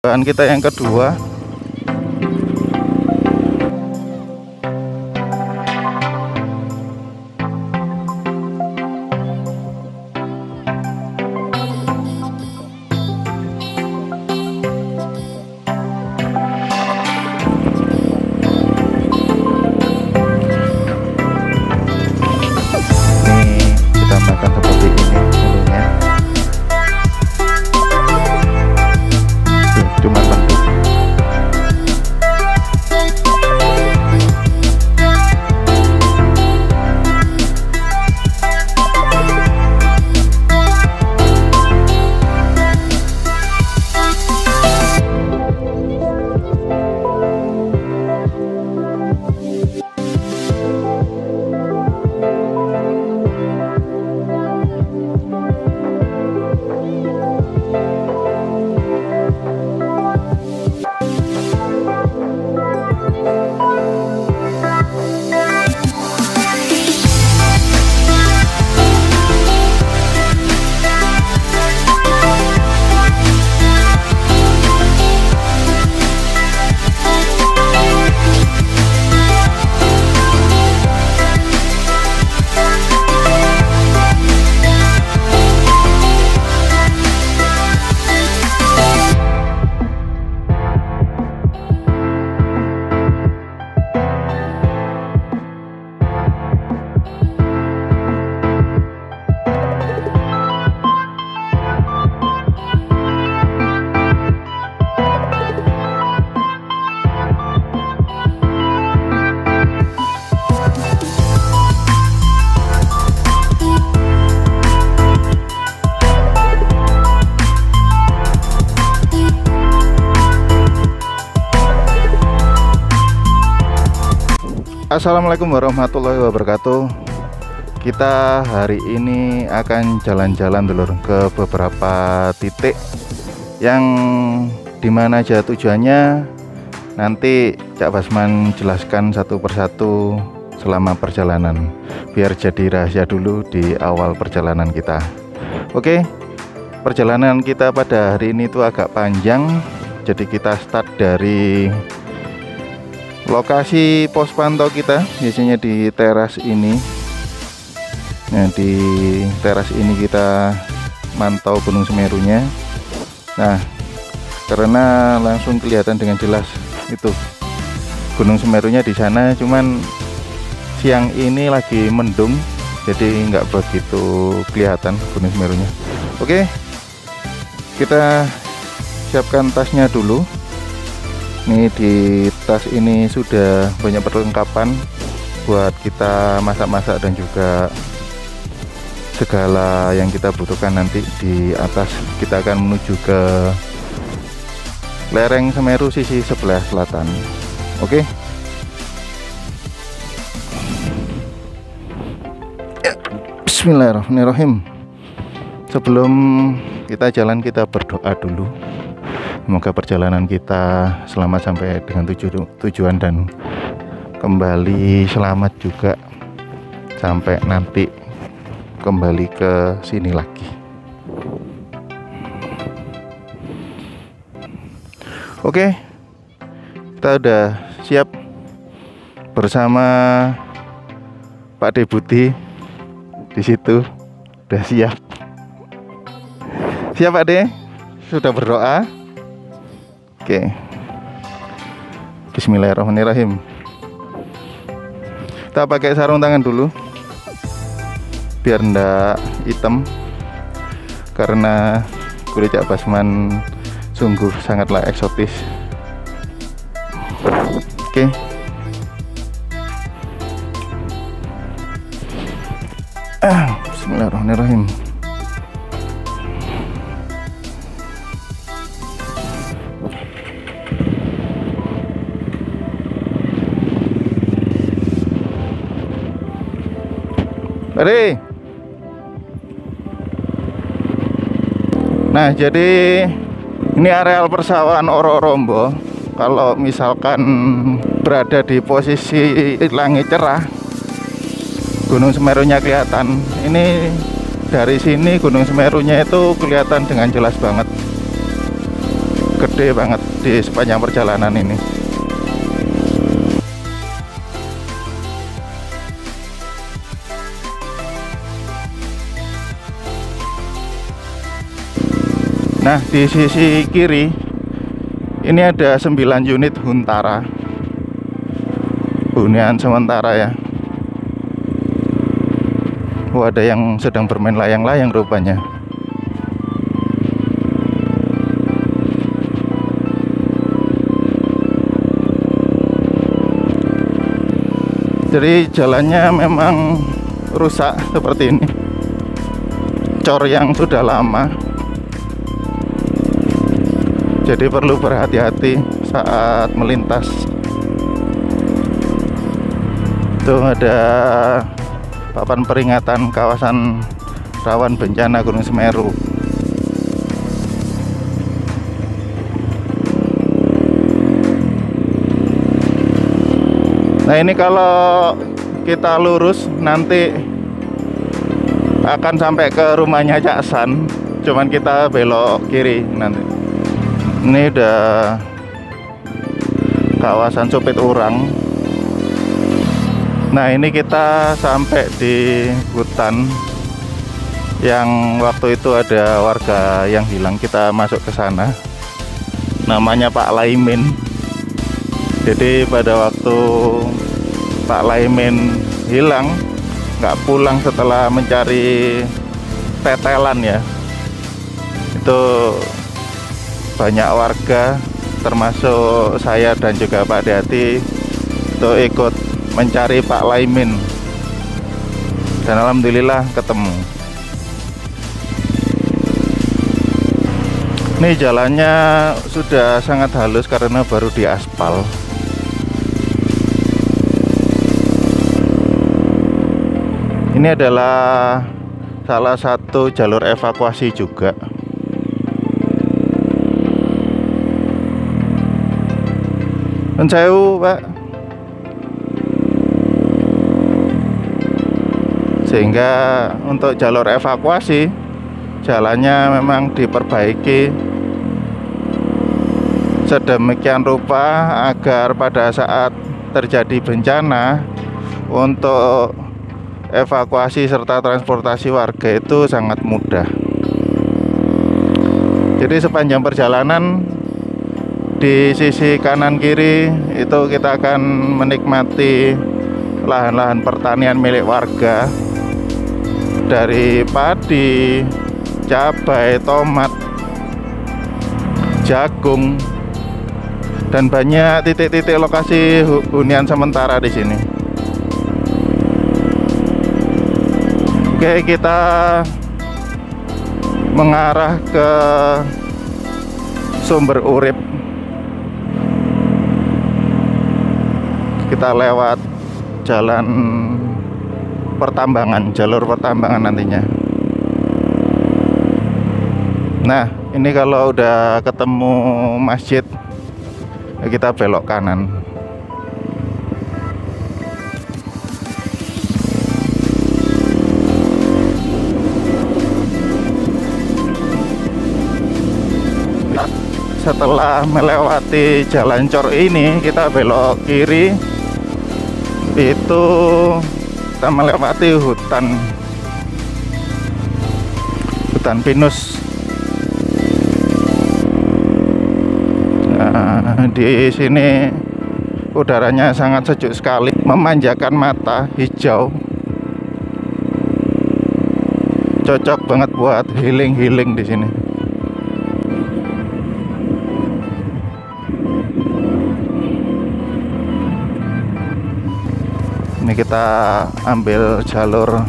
Bahan kita yang kedua Assalamualaikum warahmatullahi wabarakatuh. Kita hari ini akan jalan-jalan dulu ke beberapa titik Yang di mana aja tujuannya. Nanti Cak Basman jelaskan satu persatu selama perjalanan Biar jadi rahasia dulu di awal perjalanan kita. Oke Perjalanan kita pada hari ini tuh agak panjang Jadi kita start dari lokasi pos pantau kita biasanya di teras ini. Nah di teras ini kita mantau gunung semerunya. Nah karena langsung kelihatan dengan jelas itu gunung semerunya di sana cuman siang ini lagi mendung jadi nggak begitu kelihatan gunung semerunya. Oke kita siapkan tasnya dulu ini di tas ini sudah banyak perlengkapan buat kita masak-masak dan juga segala yang kita butuhkan nanti di atas. Kita akan menuju ke lereng Semeru sisi sebelah selatan. Oke? Ya, Bismillahirrahmanirrahim. Sebelum kita jalan kita berdoa dulu Semoga perjalanan kita selamat sampai dengan tuju tujuan dan kembali selamat juga sampai nanti kembali ke sini lagi. Oke, kita udah siap bersama Pak Debuti di situ. Udah siap. Siap Pak De? Sudah berdoa? Oke. Bismillahirrahmanirrahim. Kita pakai sarung tangan dulu. Biar ndak hitam. Karena kulit Cak Basman sungguh sangatlah eksotis. Oke. Ah, Bismillahirrahmanirrahim. Mari. Nah, jadi ini areal persawahan Ororombo. Kalau misalkan berada di posisi langit cerah, Gunung Semerunya kelihatan. Ini dari sini Gunung Semerunya itu kelihatan dengan jelas banget. gede banget di sepanjang perjalanan ini Nah di sisi kiri ini ada 9 unit Huntara. Hunian sementara ya. Oh ada yang sedang bermain layang-layang rupanya. Jadi jalannya memang rusak seperti ini. Cor yang sudah lama jadi perlu berhati-hati saat melintas. Itu ada papan peringatan kawasan rawan bencana Gunung Semeru. Nah ini kalau kita lurus nanti akan sampai ke rumahnya Cak San. Cuman kita belok kiri nanti ini udah kawasan Cupit Urang. Nah ini kita sampai di hutan yang waktu itu ada warga yang hilang. Kita masuk ke sana. Namanya Pak Laimin. Jadi pada waktu Pak Laimin hilang nggak pulang setelah mencari tetelan ya. Itu banyak warga termasuk saya dan juga Pak Dati untuk ikut mencari Pak Laimin. Dan Alhamdulillah ketemu. Ini jalannya sudah sangat halus karena baru diaspal ini adalah salah satu jalur evakuasi juga Sewu Pak. Sehingga untuk jalur evakuasi jalannya memang diperbaiki. Sedemikian rupa agar pada saat terjadi bencana untuk evakuasi serta transportasi warga itu sangat mudah. Jadi sepanjang perjalanan di sisi kanan kiri itu kita akan menikmati lahan-lahan pertanian milik warga dari padi, cabai, tomat, jagung dan banyak titik-titik lokasi hunian sementara di sini. Oke, kita mengarah ke sumber urip kita lewat jalan pertambangan jalur pertambangan nantinya. Nah ini kalau udah ketemu masjid kita belok kanan. Setelah melewati jalan cor ini kita belok kiri itu kita melewati hutan. Hutan pinus. Nah, di sini udaranya sangat sejuk sekali. Memanjakan mata hijau. Cocok banget buat healing-healing di sini ini kita ambil jalur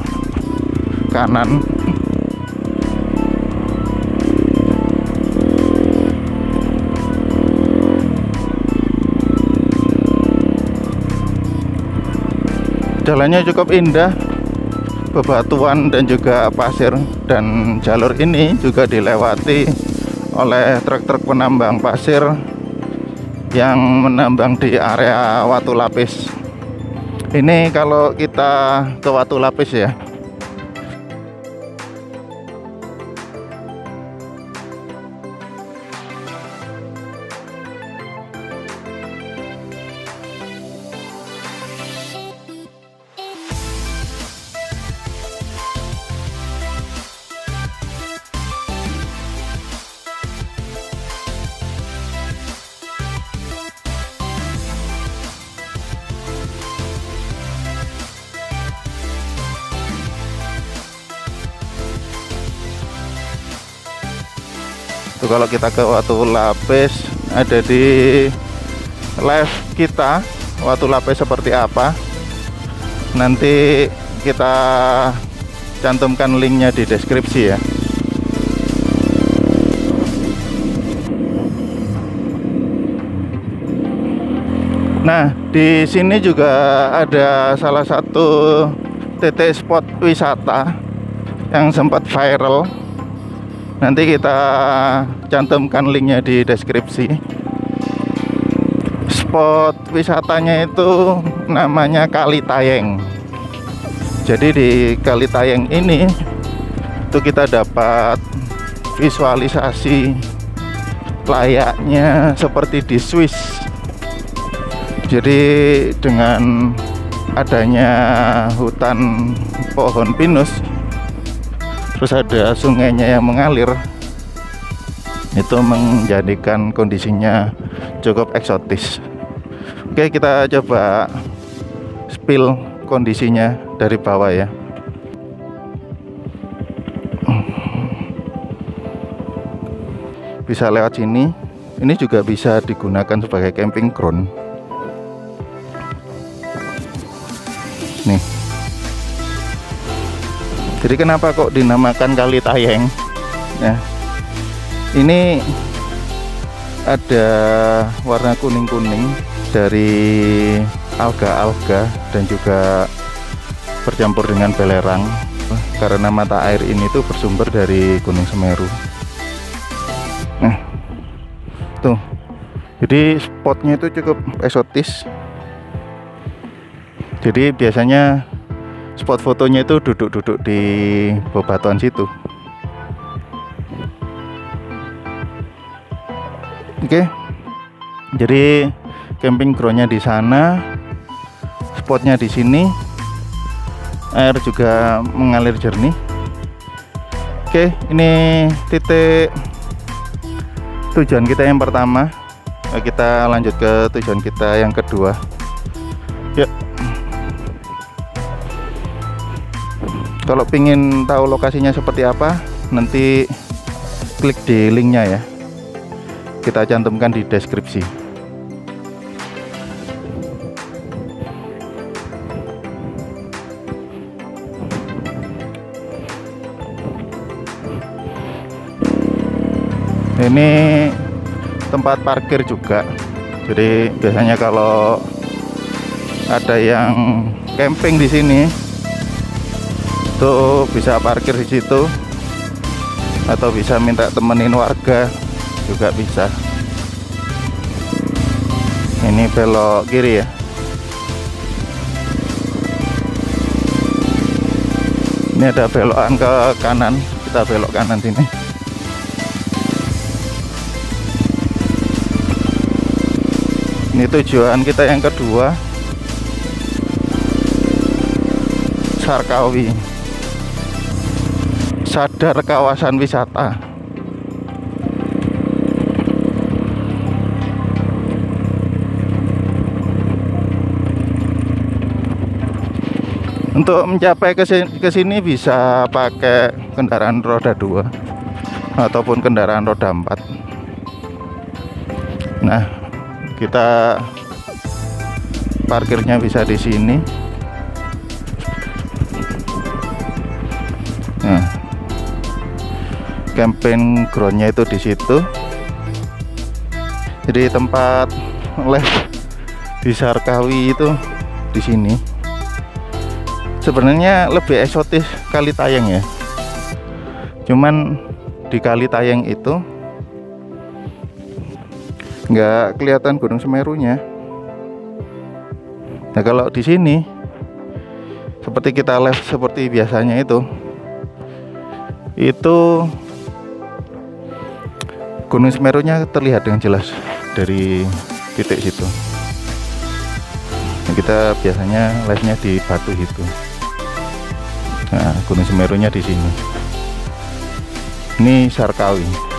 kanan. Jalannya cukup indah bebatuan dan juga pasir dan jalur ini juga dilewati oleh truk-truk penambang pasir yang menambang di area Watu Lapis ini kalau kita ke Watu Lapis ya tuh kalau kita ke Watu Lapis ada di live kita Watu Lapis seperti apa nanti kita cantumkan linknya di deskripsi ya Nah, di sini juga ada salah satu titik spot wisata yang sempat viral. Nanti kita cantumkan linknya di deskripsi. Spot wisatanya itu namanya Kali Tayeng. Jadi di Kali Tayeng ini itu kita dapat visualisasi layaknya seperti di Swiss jadi dengan adanya hutan pohon pinus terus ada sungainya yang mengalir. Itu menjadikan kondisinya cukup eksotis. Oke kita coba spill kondisinya dari bawah ya. Bisa lewat sini. Ini juga bisa digunakan sebagai camping ground. Nih jadi kenapa kok dinamakan kali tayeng? Nah ini ada warna kuning-kuning dari alga-alga dan juga bercampur dengan belerang. Karena mata air ini tuh bersumber dari Gunung Semeru. Nah tuh. Jadi spotnya itu cukup eksotis. Jadi biasanya spot fotonya itu duduk-duduk di bebatuan situ. Oke. Jadi camping groundnya di sana spotnya di sini air juga mengalir jernih. Oke ini titik tujuan kita yang pertama. Kita lanjut ke tujuan kita yang kedua. Yuk kalau ingin tahu lokasinya seperti apa nanti klik di linknya ya. Kita cantumkan di deskripsi. Ini tempat parkir juga. Jadi biasanya kalau ada yang camping di sini itu bisa parkir di situ atau bisa minta temenin warga juga bisa. Ini belok kiri ya. Ini ada belokan ke kanan kita belok kanan sini. Ini tujuan kita yang kedua. Sarkawi sadar kawasan wisata. Untuk mencapai ke sini bisa pakai kendaraan roda 2 ataupun kendaraan roda 4 nah kita parkirnya bisa di sini camping groundnya itu di situ. Jadi tempat les di Sarkawi itu di sini. Sebenarnya lebih eksotis kali tayang ya. Cuman di kali tayang itu nggak kelihatan gunung semerunya. Nah kalau di sini seperti kita live seperti biasanya itu itu Gunung Semerunya terlihat dengan jelas dari titik situ. Nah, kita biasanya live-nya di batu itu. Nah, Gunung Semerunya di sini. Ini Sarkawi.